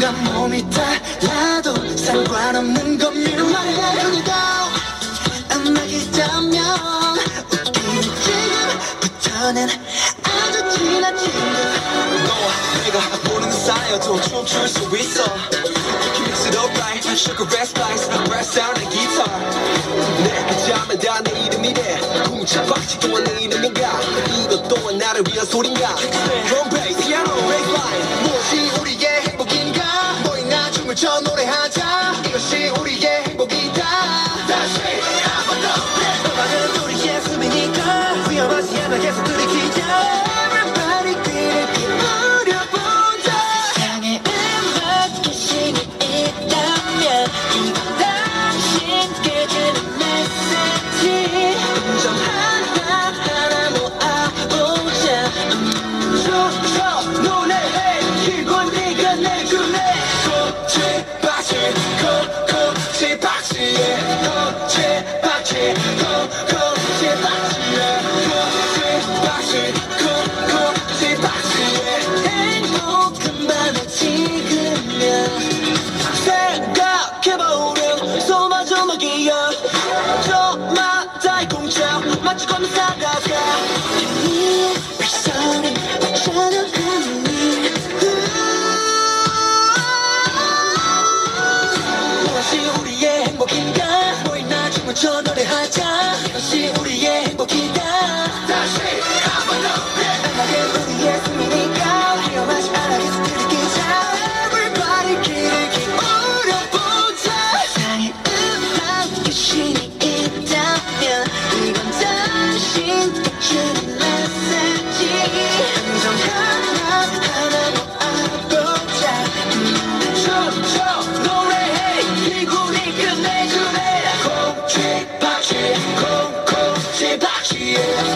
자꾸만 몸이 달라도 상관없는 건 말해 그래도 음악이자면 웃기는 지금부터는 아주 친구 너와 내가 모르는 사이여도 춤출 수 있어. Sugar red spice Red sound and guitar. 내 잠을 다내 이름이래. 쿵짝박치 또한 내 이름인가? 이것 또한 나를 위한 소린가? Drum bass, piano, bass 마치 네 별소리 찾아가니 무엇이 우리의 행복인가? 너희나 춤을 춰 노래하자 Yeah.